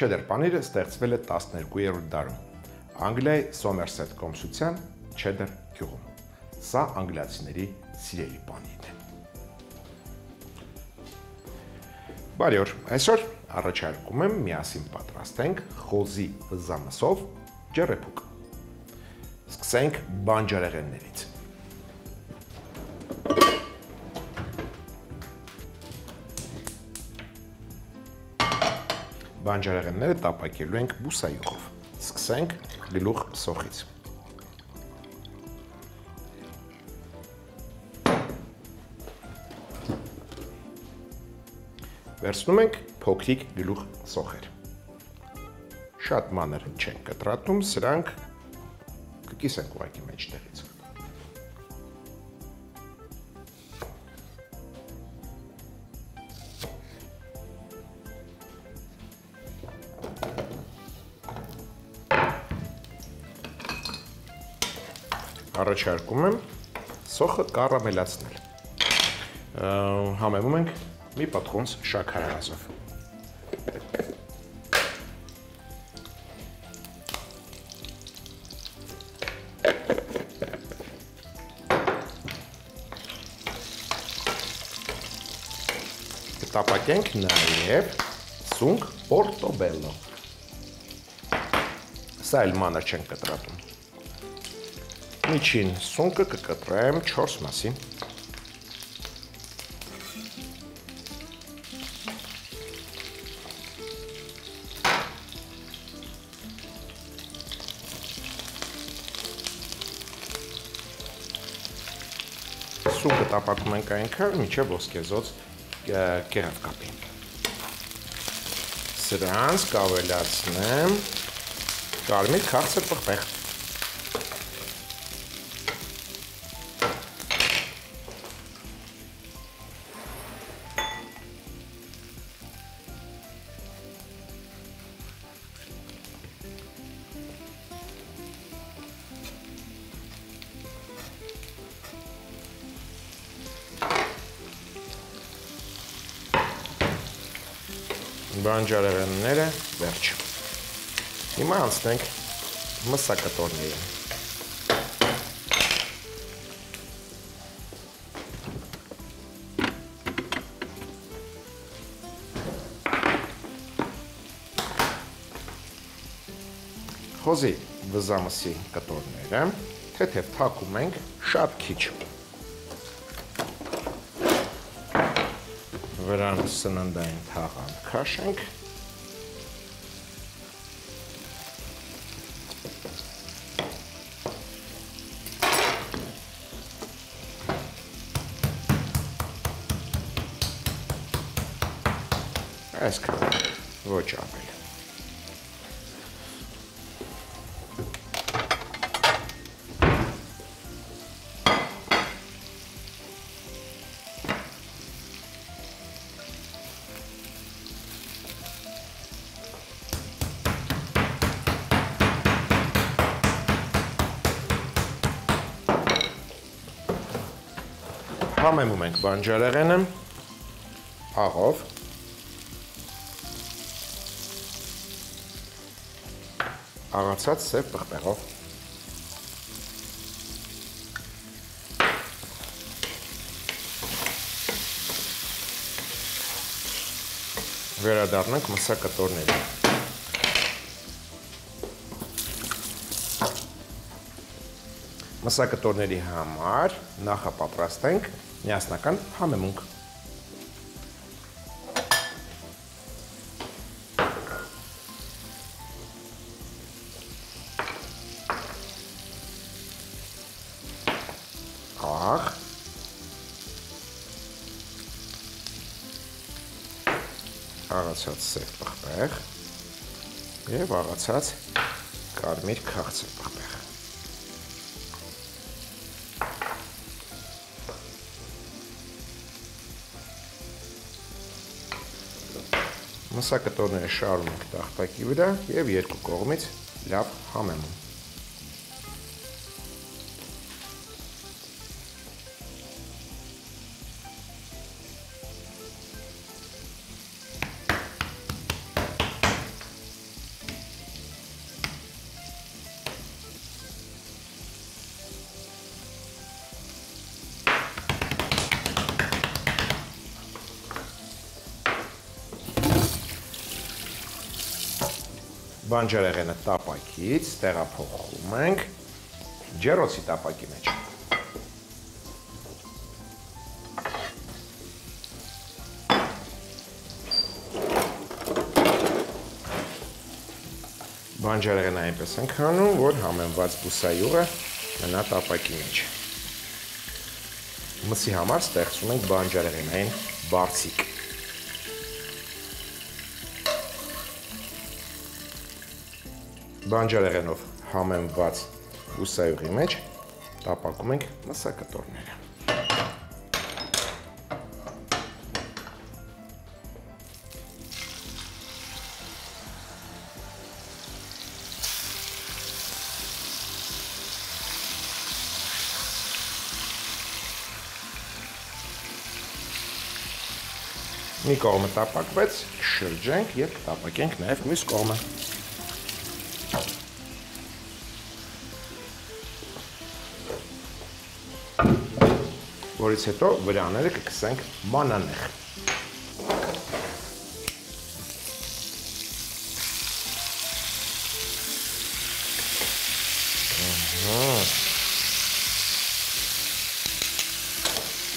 Չեդեր պանիրը ստեղծվել է 12-րդ դարում. Անգլիայի Սոմերսետ կոմսության Չեդեր գյուղում։ Սա անգլիացիների սիրելի պանիրն է։ Բարի օր։ Այսօր առաջարկում եմ միասին պատրաստենք խոզի վզամսով ջերեփուկ։ Սկսենք բանջարեղեններից։ Բանջարեղենները տապակելու ենք բուսայուղով։ Սկսենք գլուխ սոխից։ Վերցնում ենք փոքրիկ գլուխ սոխեր։ Շատ մանր չենք կտրատում, սրանք կկիսենք ուղակի մեջտեղից։ առաջարկում եմ սոխը կարամելացնել։ Համեմում ենք մի պատխոնց շաքարազով։ Տապակենք նաև սունկ պորտոբելլո։ Սա էլ մանր չենք կտրատում։ Միջին սունկը կկտրեմ 4 մասի։ Սունկը տապակում ենք այնքան, մինչև ոսկեզոծ կեղավ կապի։ Սրանց կավելացնեմ կարմիր քաղցր պղպեղ։ բանջարեղենները վերջ։ Հիմա անցնենք մսակտորներին։ Խոզի վզամսի կտորները թեթև թակում ենք շատ քիչ վրան սննդային թաղան քաշենք այսքան ոչ ավել համեմում ենք բանջարեղենը աղով աղացած սև պղպեղով վերադառնանք մսակտորներին մսակտորների համար նախապատրաստենք միասնական համեմունք։ Աղ աղացած սև պղպեղ եւ աղացած կարմիր քաղցր պղպեղ մսակտորները շարում ենք տախտակի վրա եւ երկու կողմից լավ համեմում։ Բանջարեղենը տապակից տեղափոխում ենք ջերոցի տապակի մեջ։ Բանջարեղենը այնպես ենք հանում, որ համեմված բուսայուղը մնա տապակի մեջ։ Մսի համար ստեղծում ենք բանջարեղենային բարձիկ։ Բանջարեղենով համեմված բուսայուղի մեջ տապակում ենք մսակտորները։ Մի կողմը տապակվեց, շրջենք եւ տապակենք նաեւ մյուս կողմը։ Որից հետո վրաները կգցենք մանանեղ։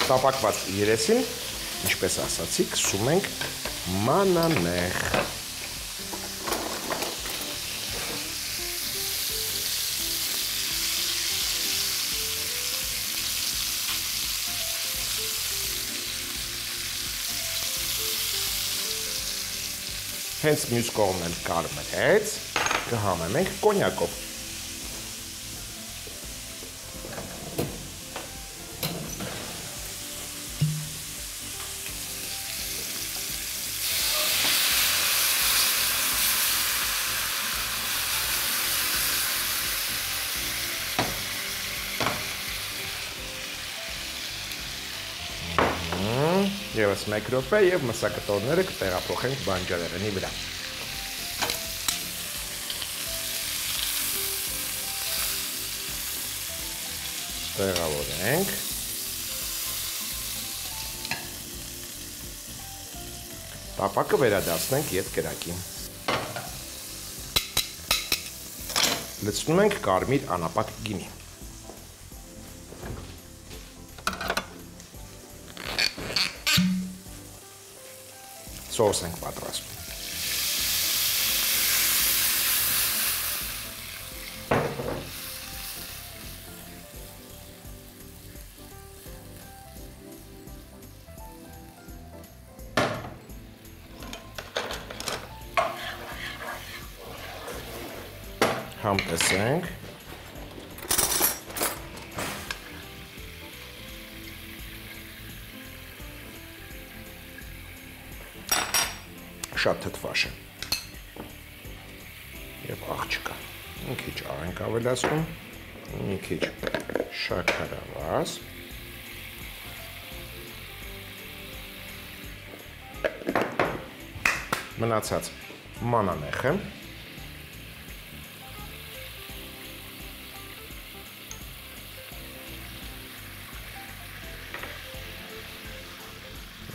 Տապակված երեսին ինչպես ասացի, կսում ենք մանանեղ։ Հենց մյուս կողմն էլ կարմրեց, կհամեմ ենք կոնյակով։ Եվս մեկ րոպե եւ մսակտորները կտեղափոխենք բանջարեղենի վրա։ Տեղավորենք։ Տապակը վերադարձնենք ետ կրակին։ Լցնում ենք կարմիր անապատ գինի։ սոս ենք պատրաստում։ Համ տեսենք շատ թթվաշ է։ Եվ աղջկա։ Մի քիչ աղենք ավելացնում, մի քիչ շաքարավազ։ Մնացած մանանեխը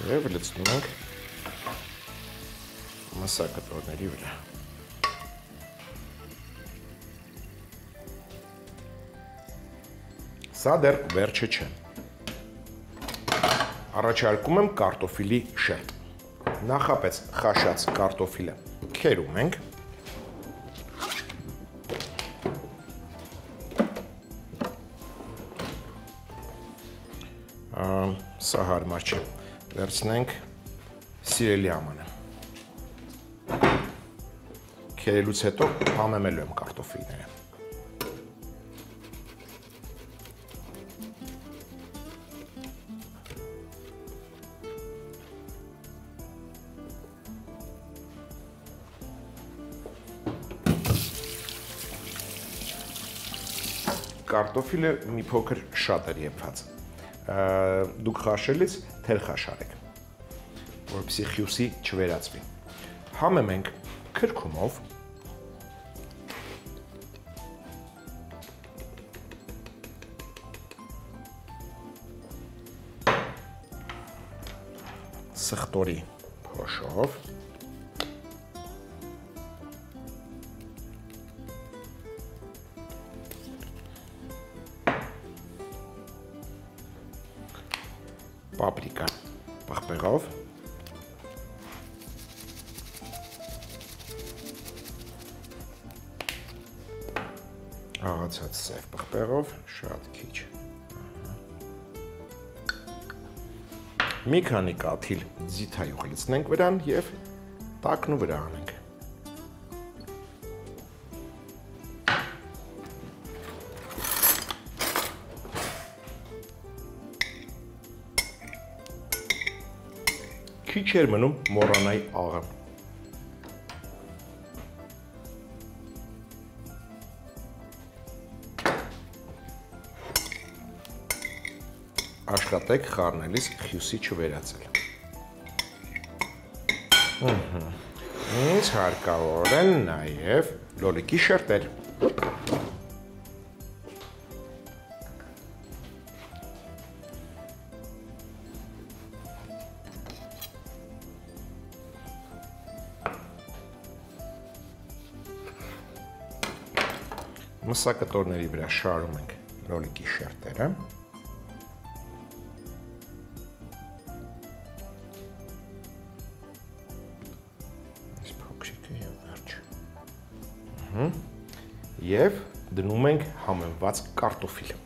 Եվ լցնում ենք մսակտորների վրա։ Սա դեռ վերջը չէ։ Առաջարկում եմ կարտոֆիլի շերտ։ Նախապես խաշած կարտոֆիլը քերում ենք։ Սա հարմար չէ։ Վերցնենք սիրելի ամանը քերելուց հետո համեմելու եմ կարտոֆիլները։ Կարտոֆիլը մի փոքր շատ էր եփած։ Դուք խաշելից թեր խաշարեք, որպեսզի խյուսի չվերածվի։ Համեմ ենք քրքումով տորի փոշով պապրիկա պղպեղով աղացած սև պղպեղով շատ քիչ Մի քանի կաթիլ ձիթայուղ լցնենք վրան եւ տակնու վրա անենք։ Քիչ էր մնում մոռանայի աղը։ աշխատեք խառնելիս խյուսի չվերածել։ Ինձ հարկավոր են նաև լոլիկի շերտեր։ Մսակտորների վրա շարում ենք լոլիկի շերտերը։ եւ դնում ենք համեմված կարտոֆիլ։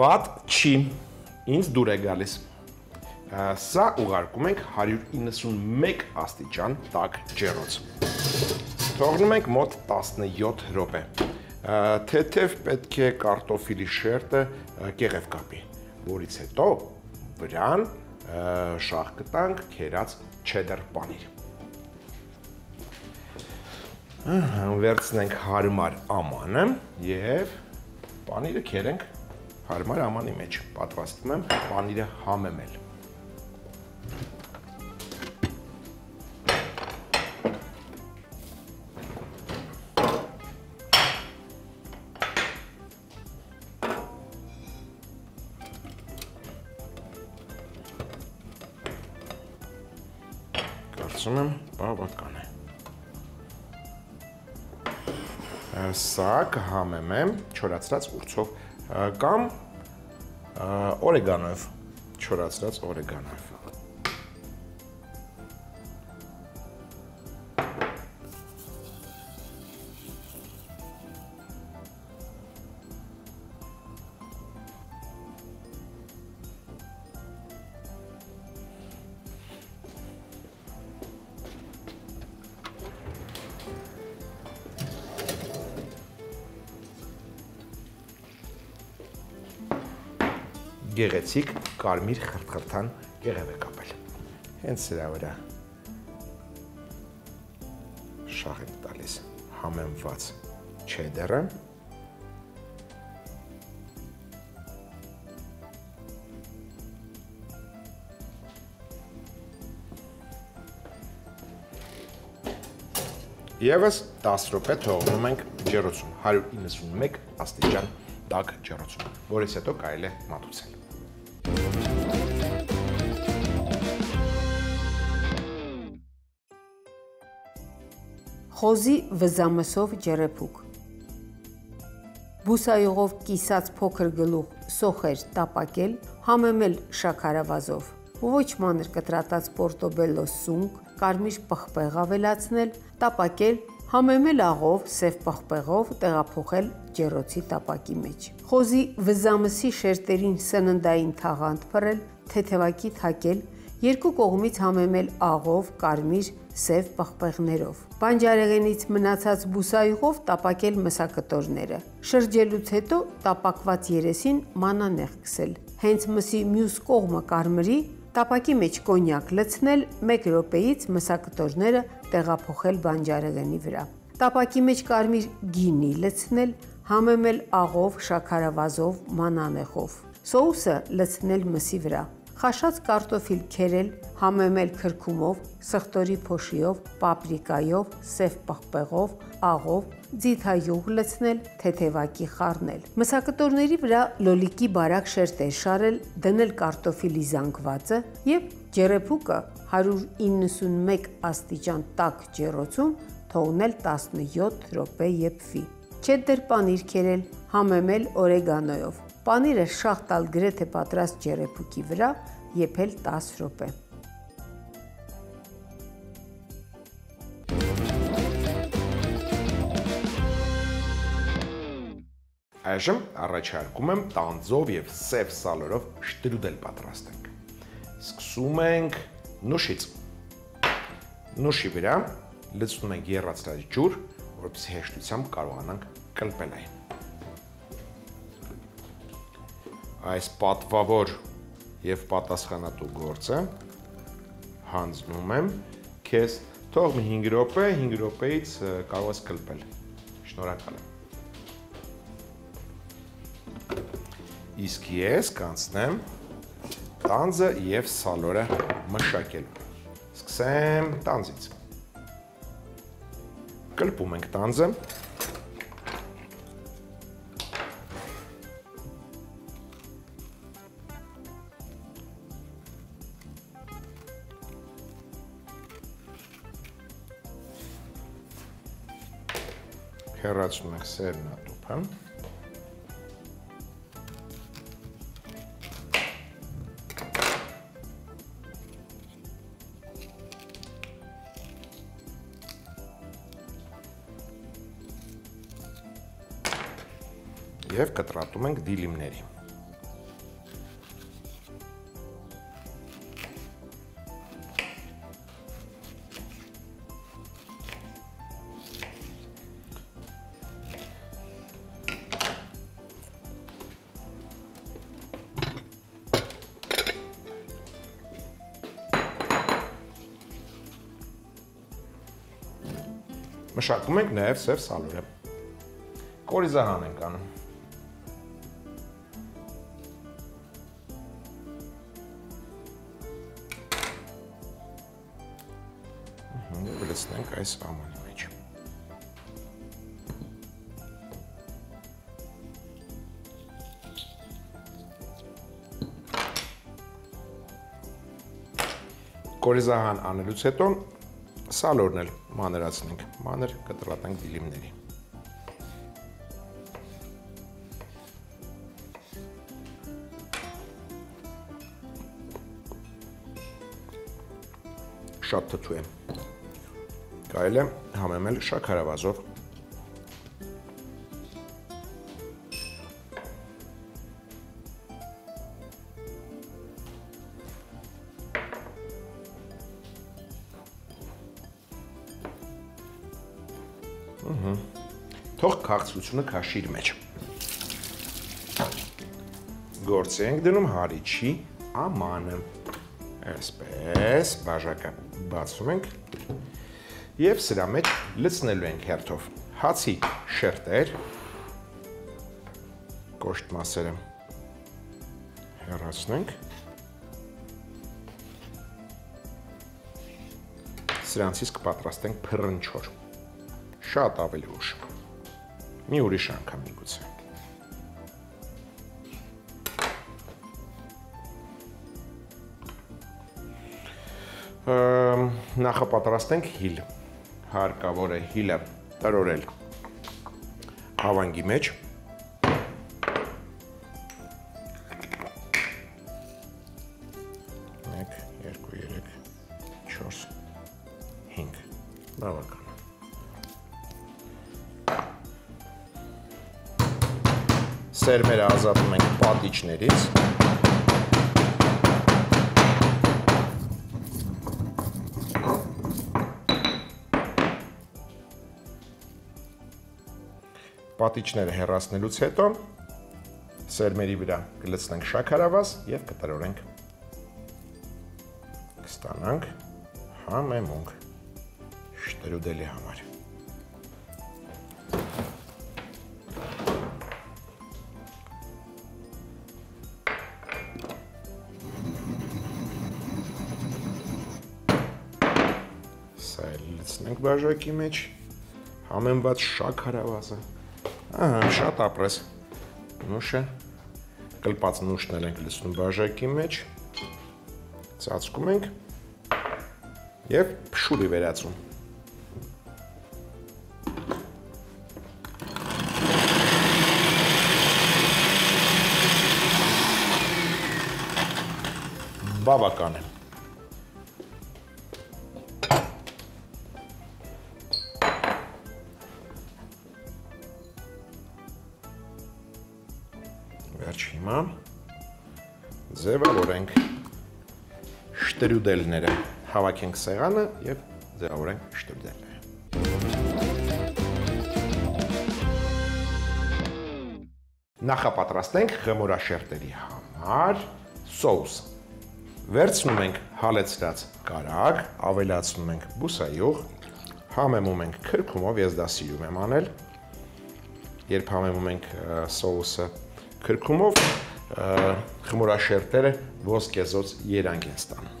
Վատ չի, ինձ դուր է գալիս։ Սա ուղարկում ենք 191 աստիճան տաք ջեռոց։ Թողնում ենք մոտ 17 րոպե թեթև պետք է կարտոֆիլի շերտը կեղև կապի, որից հետո վրան շաղ կտանք քերած չեդեր պանիր։ Վերցնենք հարմար ամանը եւ պանիրը քերենք հարմար ամանի մեջ։ Պատրաստում եմ պանիրը համեմել։ կարծում եմ բավական է։ Սա կհամեմեմ չորացրած ուրցով կամ օրեգանոյով, չորացրած օրեգանոյով։ գեղեցիկ կարմիր խրթխրթան կեղև է կապել։ Հենց սրա վրա շաղ ենք տալիս համեմված չեդերը Եվս 10 րոպե թողնում ենք ջեռոցում 191 աստիճան տաք ջեռոցում, որից հետո կարելի է մատուցել։ Խոզի վզամսով ջերեփուկ Բուսայողով կիսած փոքր գլուխ սոխեր տապակել, համեմել շաքարավազով։ Ոչ մանր կտրատած պորտոբելո սունկ, կարմիր պղպեղ ավելացնել, տապակել, համեմել աղով, սև պղպեղով տեղափոխել ջեռոցի տապակի մեջ։ Խոզի վզամսի շերտերին սննդային թաղանթ փռել, թեթևակի թակել, երկու կողմից համեմել աղով, կարմիր, սև պղպեղներով։ Բանջարեղենից մնացած բուսայյուղով տապակել մսակտորները։ Շրջելուց հետո տապակված երեսին մանանեղ քսել։ Հենց մսի մյուս կողմը կարմրի, տապակի մեջ կոնյակ լցնել, 1 րոպեից մսակտորները տեղափոխել բանջարեղենի վրա։ Տապակի մեջ կարմիր գինի լցնել, համեմել աղով, շաքարավազով, մանանեխով։ Սոուսը լցնել մսի վրա խաշած կարտոֆիլ քերել, համեմել քրքումով, սխտորի փոշիով, պապրիկայով, սև պղպեղով, աղով, ձիթայուղ լցնել, թեթևակի խառնել։ Մսակտորների վրա լոլիկի բարակ շերտեր շարել, դնել կարտոֆիլի զանգվածը եւ Ջեռեփուկը 191 աստիճան տաք ջեռոցում թողնել 17 րոպե եփվի։ Չեդդեր պանիր քերել, համեմել օրեգանոյով։ Պանիրը շաղ տալ գրեթե պատրաստ ջեռեփուկի վրա, եփել 10 րոպե։ Այժմ առաջարկում եմ տանձով եւ սև սալորով շտրուդել պատրաստենք։ Սկսում ենք նուշից։ Նուշի վրա լցնում ենք երացրած ջուր, որպեսզի հեշտությամբ կարողանանք կլպել այն։ Այս պատվավոր եւ պատասխանատու գործը հանձնում եմ քեզ թող մի 5 րոպե, 5 րոպեից կարող ես կլպել։ Շնորհակալ եմ։ Իսկ ես կանցնեմ տանձը եւ սալորը մշակելու։ Սկսեմ տանձից։ Կլպում ենք տանձը։ Հեռացնում ենք սերնատուփը։ եւ կտրատում ենք դիլիմների։ Մշակում ենք նաև սև սալորը։ Կորիզահան ենք անում։ լցնենք այս ամանի մեջ։ Կորիզահան անելուց հետո սալորն էլ մանրացնենք, մանր կտրատենք դիլիմների։ Շատ թթու է կարելի է համեմել շաքարավազով։ Թող քաղցրությունը քաշի իր մեջ։ Գործի ենք դնում հարիչի ամանը։ Այսպես բաժակը բացում ենք եւ սրա մեջ լցնելու ենք հերթով հացի շերտեր կոշտ մասերը հեռացնենք սրանցից կպատրաստենք փռնչոր շատ ավելի ուշ մի ուրիշ անգամ միգուցե նախապատրաստենք հիլ հարկավոր է հիլը տրորել հավանգի մեջ մեկ, երկու, երեք, չորս, հինգ, բավական։ Սերմերը ազատում ենք պատիճներից, պատիճները հեռացնելուց հետո սերմերի վրա կլցնենք շաքարավազ եւ կտրորենք։ Կստանանք համեմունք շտրուդելի համար։ լցնենք բաժակի մեջ համեմված շաքարավազը Ահա, շատ ապրես։ Նուշը կլպած նուշն ենք լցնում բաժակի մեջ։ Ծածկում ենք եւ փշուրի վերածում։ Բավական է։ շտրյուդելները։ Հավաքենք սեղանը եւ ձևավորենք շտրյուդելները։ Նախապատրաստենք խմորաշերտերի համար սոուս։ Վերցնում ենք հալեցրած կարագ, ավելացնում ենք բուսայուղ, համեմում ենք քրքումով, ես դա սիրում եմ անել։ Երբ համեմում ենք սոուսը քրքումով, խմորաշերտերը ոսկեզոծ երանգ են ստանում։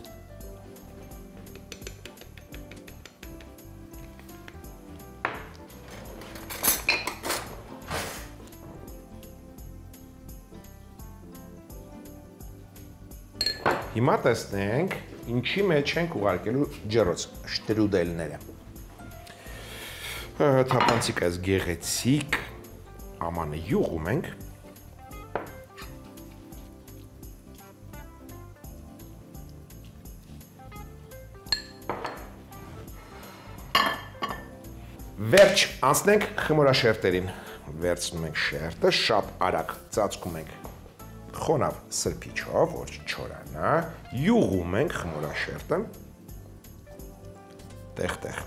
Հիմա տեսնենք ինչի մեջ ենք ուղարկելու ջրոց շտրուդելները։ Թափանցիկը այս գեղեցիկ ամանը յուղում ենք։ Վերջ անցնենք խմորաշերտերին։ Վերցնում ենք շերտը, շատ արագ ծածկում ենք խոնավ սրբիչով, որ չչորանա, յուղում ենք խմորաշերտը տեղ-տեղ։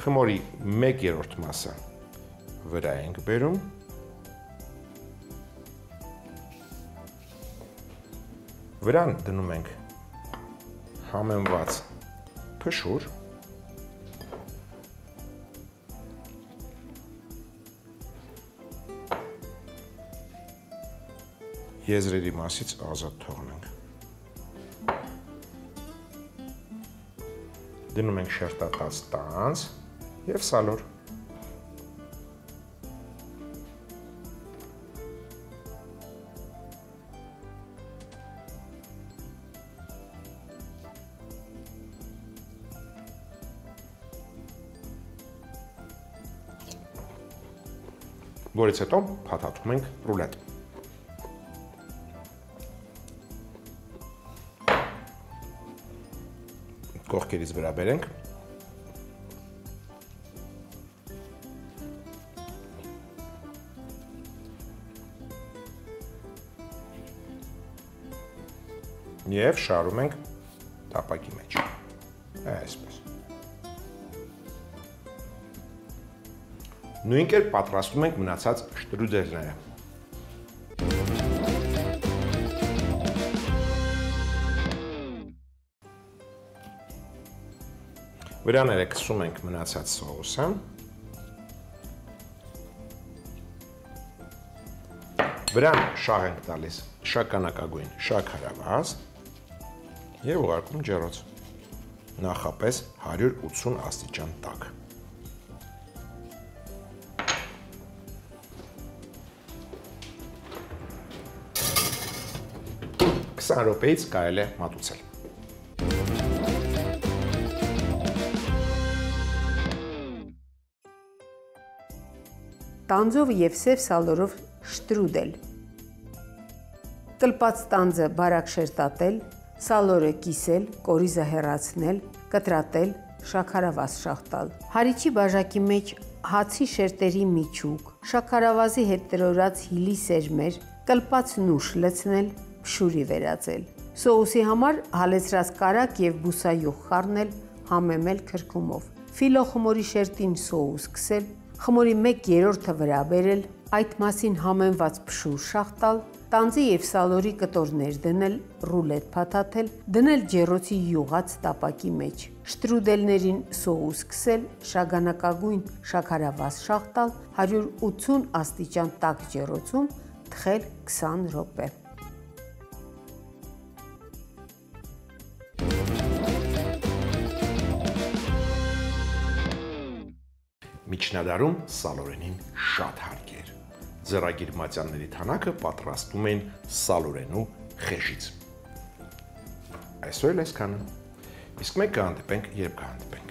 Խմորի 1/3 մասը վրա ենք բերում։ Վրան դնում ենք համեմված փշուր եզրերի մասից ազատ թողնենք։ Դնում ենք շերտատած տանց եւ սալոր։ Որից հետո փաթաթում ենք ռուլետ։ կողքերից վրա բերենք։ Եվ շարում ենք տապակի մեջ։ Այսպես։ Նույն կերպ պատրաստում ենք մնացած շտրուդելները։ Վրաները քսում ենք մնացած սոուսը։ Վրան շաղ ենք տալիս շագանակագույն շաքարավազ եւ ուղարկում ջեռոց։ Նախապես 180 աստիճան տակ։ Քսան րոպեից կարելի է մատուցել։ տանձով եւ սև սալորով շտրուդել։ Կլպած տանձը բարակ շերտատել, սալորը կիսել, կորիզը հեռացնել, կտրատել, շաքարավազ շաղտալ։ Հարիչի բաժակի մեջ հացի շերտերի միջուկ, շաքարավազի հետ տրորած հիլի սերմեր, կլպած նուշ լցնել, փշուրի վերածել։ Սոուսի համար հալեցրած կարակ եւ բուսայուղ խառնել, համեմել քրքումով։ Ֆիլո խմորի շերտին սոուս քսել, խմորի 1/3-ը վրա բերել, այդ մասին համեմված փշուր շաղտալ, տանձի եւ սալորի կտորներ դնել, ռուլետ փաթաթել, դնել ջեռոցի յուղած տապակի մեջ, շտրուդելներին սոուս քսել, շագանակագույն շաքարավազ շաղտալ, 180 աստիճան տաք ջեռոցում թխել 20 րոպե։ Միջնադարում սալորենին շատ հարկ էր։ ձեռագիր մատյանների թանակը պատրաստում են սալորենու խեժից։ Այսօր էլ այսքանը։ Իսկ մենք կհանդիպենք, երբ կհանդիպենք։